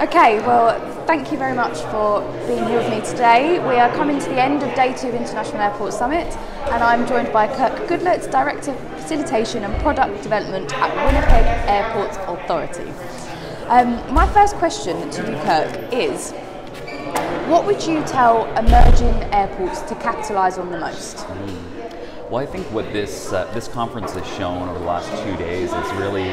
Okay, well, thank you very much for being here with me today. We are coming to the end of day two of International Airport Summit, and I'm joined by Kirk Goodlet, Director of Facilitation and Product Development at Winnipeg Airport Authority. Um, my first question to you, Kirk, is what would you tell emerging airports to capitalise on the most? Well, I think what this uh, this conference has shown over the last two days is really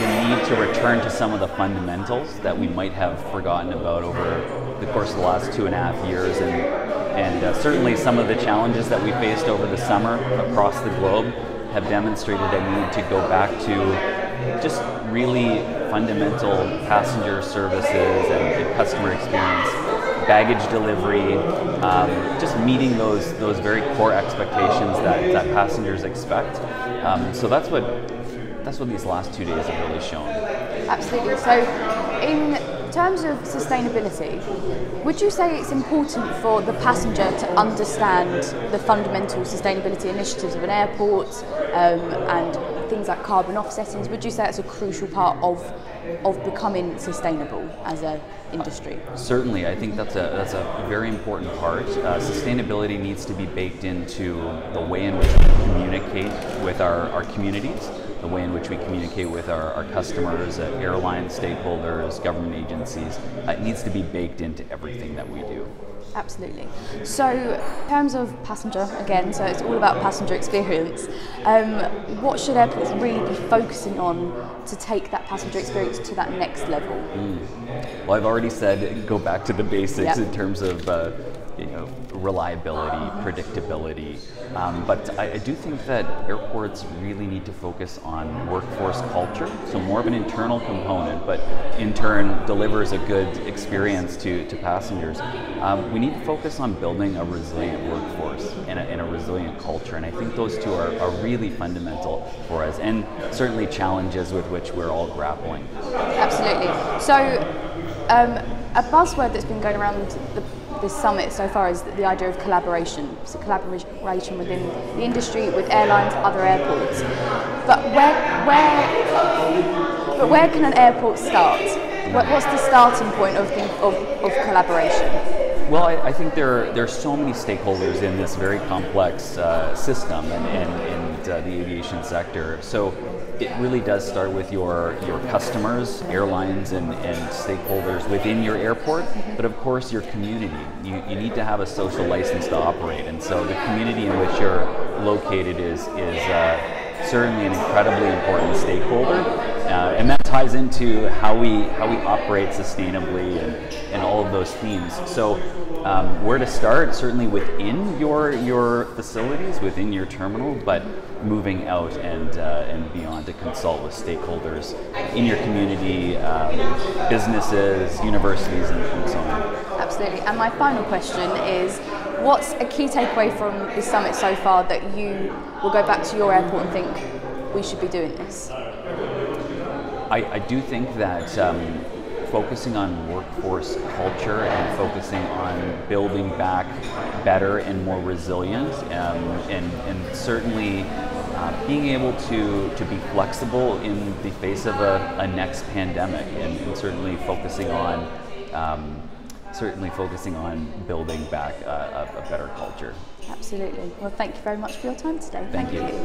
the need to return to some of the fundamentals that we might have forgotten about over the course of the last two and a half years, and and uh, certainly some of the challenges that we faced over the summer across the globe have demonstrated a need to go back to just really fundamental passenger services and, and customer experience baggage delivery, um, just meeting those those very core expectations that, that passengers expect. Um, so that's what that's what these last two days have really shown. Absolutely. So, in terms of sustainability, would you say it's important for the passenger to understand the fundamental sustainability initiatives of an airport um, and things like carbon offsettings? Would you say it's a crucial part of of becoming sustainable as an industry? Certainly, I think that's a that's a very important part. Uh, sustainability needs to be baked into the way in which we communicate with our, our communities the way in which we communicate with our, our customers, uh, airline stakeholders, government agencies. Uh, it needs to be baked into everything that we do. Absolutely. So, in terms of passenger, again, so it's all about passenger experience. Um, what should airports really be focusing on to take that passenger experience to that next level? Mm. Well, I've already said go back to the basics yep. in terms of. Uh, you know, reliability, predictability. Um, but I, I, do think that airports really need to focus on workforce culture, so more of an internal component, but in turn delivers a good experience to, to passengers. Um, we need to focus on building a resilient workforce and a, and a resilient culture, and I think those two are, are really fundamental for us, and certainly challenges with which we're all grappling. Absolutely. So, um, a buzzword that's been going around the this summit so far is the idea of collaboration. So collaboration within the industry, with airlines, other airports. But where, where, but where can an airport start? What's the starting point of, of, of collaboration? Well, I, I, think there are, there are so many stakeholders in this very complex uh, system and, and, and uh, the aviation sector. So it really does start with your, your customers, airlines, and, and stakeholders within your airport, but of course your community. You, you need to have a social license to operate, and so the community in which you're located is, is uh, certainly an incredibly important stakeholder. Uh, and that ties into how we how we operate sustainably and, and all of those themes. So um, where to start? Certainly within your your facilities, within your terminal, but moving out and uh, and beyond to consult with stakeholders in your community, um, businesses, universities, and, and so on. Absolutely. And my final question is what's a key takeaway from the summit so far that you will go back to your airport and think we should be doing this? I, I do think that um, focusing on workforce culture and focusing on building back better and more resilient, um, and, and certainly uh, being able to, to be flexible in the face of a, a next pandemic, and, and, certainly focusing on um, certainly focusing on building back a, a, better culture. Absolutely. Well, thank you very much for your time today. Thank, thank you. you.